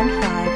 and five